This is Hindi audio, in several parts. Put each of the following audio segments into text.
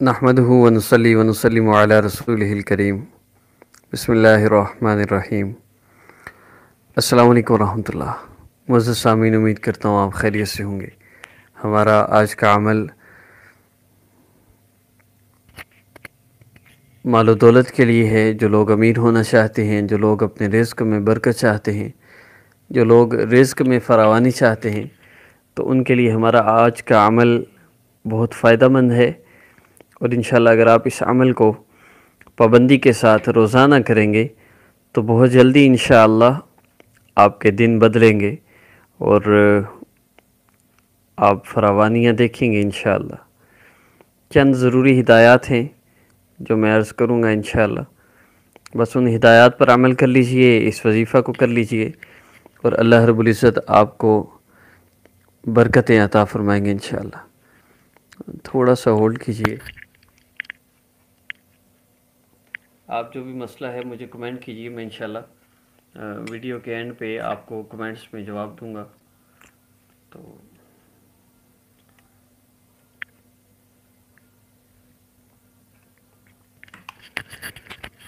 नहमद वनसली वनसलिम रसूल करीम बसमीम अल्लाम वरहमतुल्लाह मज़ सामीन उम्मीद करता हूँ आप खैरियत से होंगे हमारा आज का अमल मालो दौलत के लिए है जो लोग अमीर होना चाहते हैं जो लोग अपने रिस्क में बरकत चाहते हैं जो लोग रिस्क में फरावानी चाहते हैं तो उनके लिए हमारा आज का अमल बहुत फ़ायदा मंद है और इन अगर आप इस अमल को पाबंदी के साथ रोज़ाना करेंगे तो बहुत जल्दी इन आपके दिन बदलेंगे और आप फरावानियाँ देखेंगे इन चंद ज़रूरी हिदायत हैं जो मैं अर्ज़ करूँगा इन बस उन हिदायत पर अमल कर लीजिए, इस वजीफ़ा को कर लीजिए और अल्लाह रबुल्ज़त आपको बरकतें अता फ़रमाएँगे इन थोड़ा सा होल्ड कीजिए। आप जो भी मसला है मुझे कमेंट कीजिए, मैं इंशाल्लाह वीडियो के एंड पे आपको कमेंट्स में जवाब दूँगा। तो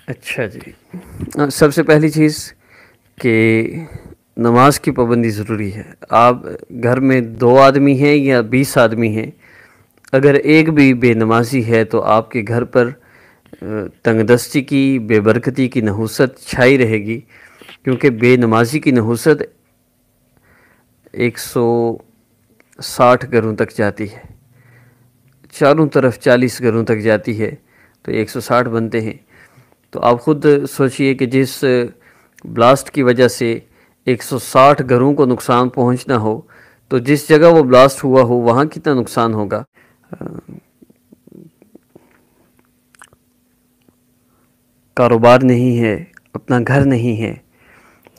अच्छा जी। सबसे पहली चीज़ कि नमाज़ की पाबंदी ज़रूरी है। आप घर में दो आदमी हैं या बीस आदमी हैं? अगर एक भी बेनमाजी है तो आपके घर पर तंगदस्ती की, बेबरकती की नहुसत छाई रहेगी, क्योंकि बेनमाजी की नहुसत एक सौ साठ घरों तक जाती है। चारों तरफ़ चालीस घरों तक जाती है तो एक सौ साठ बनते हैं। तो आप ख़ुद सोचिए कि जिस ब्लास्ट की वजह से एक सौ साठ घरों को नुकसान पहुँचना हो तो जिस जगह वो ब्लास्ट हुआ हो, वहाँ कितना नुकसान होगा? कारोबार नहीं है, अपना घर नहीं है।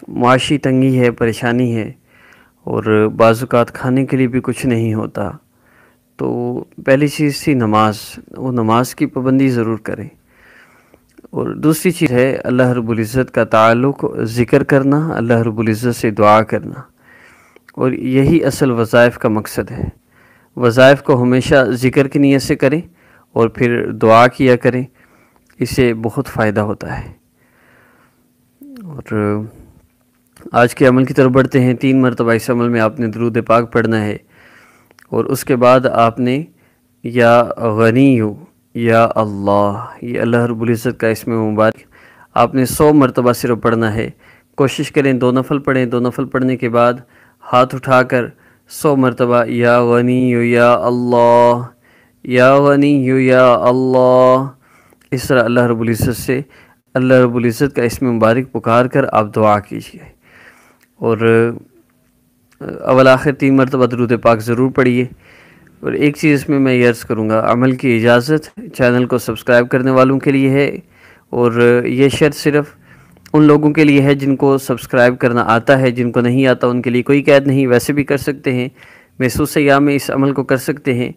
मुआशी तंगी है, परेशानी है और बाज़ात खाने के लिए भी कुछ नहीं होता। तो पहली चीज़ थी नमाज़, वो नमाज़ की पाबंदी ज़रूर करें। और दूसरी चीज़ है, अल्लाह रबुल्ज़त का ताल्लुक़ ज़िक्र करना, अल्लाह रबुल्ज़त से दुआ करना। और यही असल वज़ाइफ का मकसद है। वज़ाइफ को हमेशा ज़िक्र की नीयत से करें और फिर दुआ किया करें। इससे बहुत फ़ायदा होता है। और आज के अमल की तरफ़ बढ़ते हैं। तीन मरतबा इस अमल में आपने दरूद पाक पढ़ना है। और उसके बाद आपने, या गनी या अल्लाह, ये अल्लाह रबुल्ज़त का इसमें मुबारक। आपने सौ मरतबा सिर्फ़ पढ़ना है। कोशिश करें दो नफल पढ़ें। दो नफल पढ़ने के बाद हाथ उठाकर सौ मरतबा, या गनी या अल्लाह, या गनी या अल्लाह इस तरह अल्लाह रबुल्ज़त से, अल्लाह रबुल्ज़त का इसमें मुबारक पुकार कर आप दुआ कीजिए। और अवल आखिर तीन मरतबा दरूद पाक ज़रूर पढ़िए। और एक चीज़ इसमें मैं यर्ज़ करूँगा, अमल की इजाज़त चैनल को सब्सक्राइब करने वालों के लिए है। और, ये शर्त सिर्फ़ उन लोगों के लिए है जिनको सब्सक्राइब करना आता है, जिनको नहीं आता उनके लिए कोई कैद नहीं, वैसे भी कर सकते हैं, महसूस या में इस अमल को कर सकते हैं।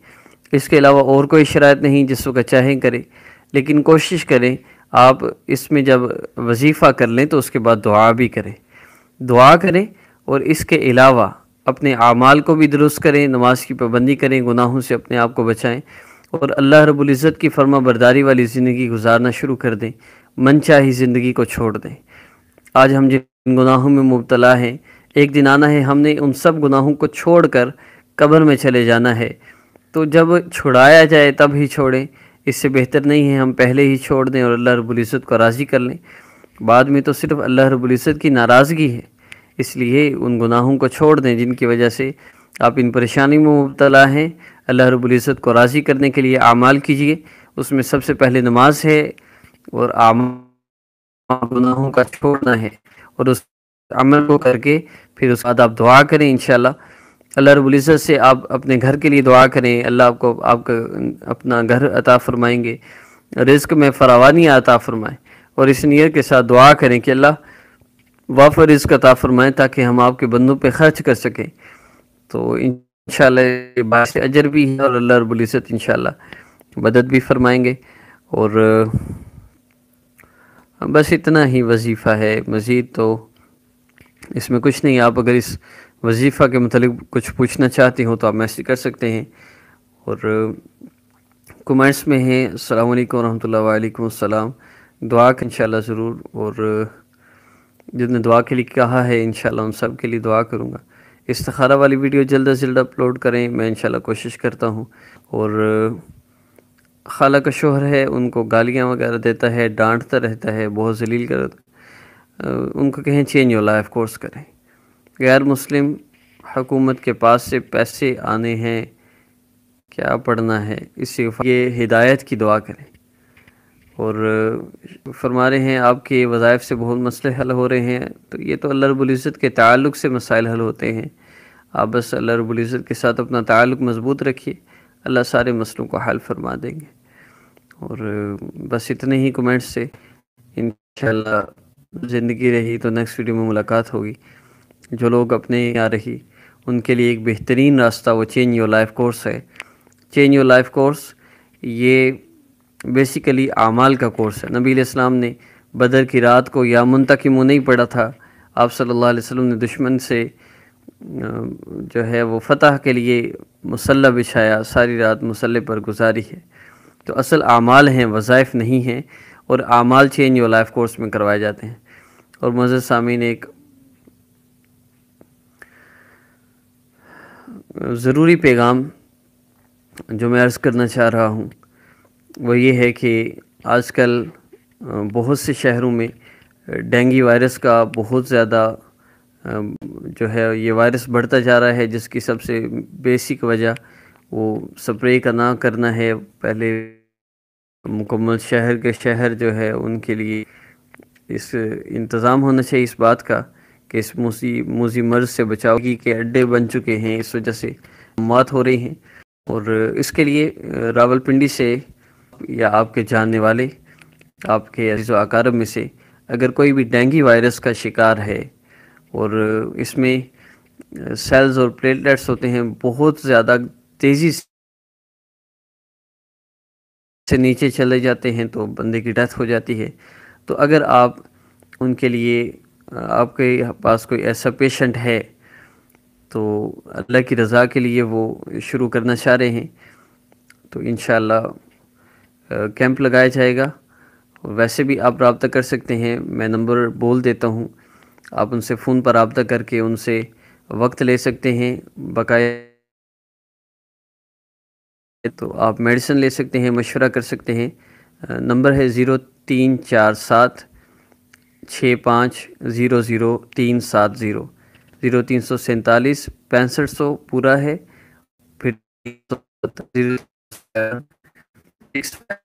इसके अलावा और कोई शरात नहीं जिस वक्त चाहें करें। लेकिन कोशिश करें, आप इसमें जब वजीफ़ा कर लें तो उसके बाद दुआ भी करें। दुआ करें और इसके अलावा अपने आमाल को भी दुरुस्त करें, नमाज़ की पाबंदी करें, गुनाहों से अपने आप को बचाएँ और अल्लाह रबुल्ज़त की फर्मा बरदारी वाली ज़िंदगी गुजारना शुरू कर दें मन चाही ज़िंदगी को छोड़ दें। आज हम जिन गुनाहों में मुबतला हैं, एक दिन आना है, हमने उन सब गुनाहों को छोड़ कर कब्र में चले जाना है। तो जब छुड़ाया जाए तब ही छोड़ें इससे बेहतर नहीं है, हम पहले ही छोड़ दें और अल्लाह रबुल्ज़त को राज़ी कर लें। बाद में तो सिर्फ़ अल्लाह रबुल्ज़त की नाराज़गी है, इसलिए उन गुनाहों को छोड़ दें जिनकी वजह से आप इन परेशानी में मुबतला हैं। अल्लाह रबुल्ज़त को राज़ी करने के लिए आमाल कीजिए, उसमें सबसे पहले नमाज़ है और गुनाहों का छोड़ना है और उस अमल को करके फिर उसके बाद आप दुआ करें इन अल्लाह रबुल्ज़त से आप अपने घर के लिए दुआ करें। अल्लाह आपको, आपका अपना घर अता फ़रमाएँगे। रिज़्क में फरावानी अता फ़रमाएँ और इस नीयत के साथ दुआ करें कि अल्लाह वाफ रिज़्क अता फ़रमाएँ ताकि हम आपके बंदों पर ख़र्च कर सकें। तो इन बात अजर भी है और अल्लाह रबुल्ज़त इन मदद भी फरमाएँगे। और, बस इतना ही वजीफ़ा है। मज़ीद तो इसमें कुछ नहीं। आप अगर इस वजीफ़ा के मतलब कुछ पूछना चाहती हो तो आप मैसेज कर सकते हैं। और, कमेंट्स में हैं, अस्सलाम वालेकुम रहमतुल्लाहि वालेकुम दुआ इंशाल्लाह ज़रूर। और जितने दुआ के लिए कहा है, इंशाल्लाह उन सब के लिए दुआ करूँगा। इस्तखारा वाली वीडियो जल्द अज जल्द अपलोड करें, मैं इंशाल्लाह कोशिश करता हूँ। और, खाला का शोहर है, उनको गालियाँ वगैरह देता है, डांटता रहता है, बहुत जलील कर उनको कहें, चेंज योर लाइफ, कोर्स करें। गैर मुस्लिम हुकूमत के पास से पैसे आने हैं, क्या पढ़ना है? इससे ये हिदायत की दुआ करें। और, फरमा रहे हैं, आपके वज़ाइफ से बहुत मसले हल हो रहे हैं तो ये तो अल्लाह रबुल्ज़त के ताल्लुक़ से मसाइल हल होते हैं। आप बस अल्लाह रबुल्ज़त के साथ अपना ताल्लुक़ मज़बूत रखिए, अल्लाह सारे मसलों को हल फरमा देंगे। और, बस इतने ही कमेंट्स से इन ज़िंदगी रही तो नेक्स्ट वीडियो में मुलाकात होगी। जो लोग अपने आ रही, उनके लिए एक बेहतरीन रास्ता वो चेंज योर लाइफ कोर्स है। चेंज योर लाइफ कोर्स ये बेसिकली आमाल का कोर्स है। नबी इस्लाम ने बदर की रात को या मुंतकिम नहीं पढ़ा था। आप सल्लल्लाहु अलैहि वसल्लम ने दुश्मन से जो है वो फ़तह के लिए मुसल्ला बिछाया। सारी रात मुसल्ले पर गुजारी है। तो असल आमाल हैं, वज़ाइफ नहीं हैं और आमाल चेंज योर लाइफ कोर्स में करवाए जाते हैं। और मज़द सामीन एक ज़रूरी पैगाम जो मैं अर्ज़ करना चाह रहा हूँ वो ये है कि आजकल बहुत से शहरों में डेंगू वायरस का बहुत ज़्यादा जो है ये वायरस बढ़ता जा रहा है, जिसकी सबसे बेसिक वजह वो स्प्रे का ना करना है। पहले मुकम्मल शहर के शहर जो है उनके लिए इस इंतज़ाम होना चाहिए इस बात का। कि इस मूसी मूसी मर्ज से बचाव की के अड्डे बन चुके हैं इस वजह से मौत हो रही हैं। और इसके लिए, रावलपिंडी से या आपके जानने वाले, आपके अज़ीज़ अकारब में से अगर कोई भी डेंगू वायरस का शिकार है और इसमें सेल्स और प्लेटलेट्स होते हैं, बहुत ज़्यादा तेज़ी से नीचे चले जाते हैं तो बंदे की डेथ हो जाती है। तो अगर आप उनके लिए आपके पास कोई ऐसा पेशेंट है तो अल्लाह की रज़ा के लिए वो शुरू करना चाह रहे हैं। तो इन कैंप लगाया जाएगा। वैसे भी आप रबता कर सकते हैं, मैं नंबर बोल देता हूँ। आप उनसे फ़ोन पर रबता करके उनसे वक्त ले सकते हैं, बकाया तो आप मेडिसिन ले सकते हैं, मशवरा कर सकते हैं। नंबर है ज़ीरो तीन चार सात छः पाँच ज़ीरो ज़ीरो तीन सात ज़ीरो। ज़ीरो तीन सौ सैंतालीस, पैंसठ सौ पूरा है। फिर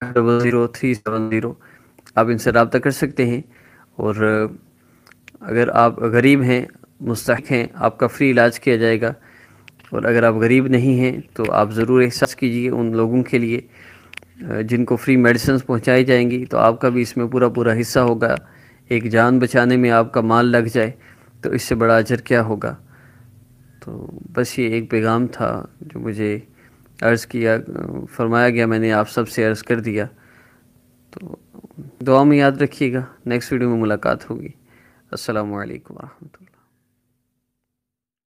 double zero three seven zero आप इनसे रबता कर सकते हैं और अगर आप गरीब हैं मुस्तक हैं, आपका फ्री इलाज किया जाएगा। और अगर आप गरीब नहीं हैं तो आप ज़रूर एहसास कीजिए उन लोगों के लिए, जिनको फ्री मेडिसिन पहुंचाई जाएँगी तो आपका भी इसमें पूरा पूरा हिस्सा होगा। एक जान बचाने में आपका माल लग जाए तो इससे बड़ा अजर क्या होगा? तो बस ये एक पैगाम था जो मुझे अर्ज़ किया, फरमाया गया, मैंने आप सबसे अर्ज़ कर दिया। तो दुआ में याद रखिएगा। नेक्स्ट वीडियो में मुलाकात होगी। अस्सलाम वालेकुम रहमतुल्लाह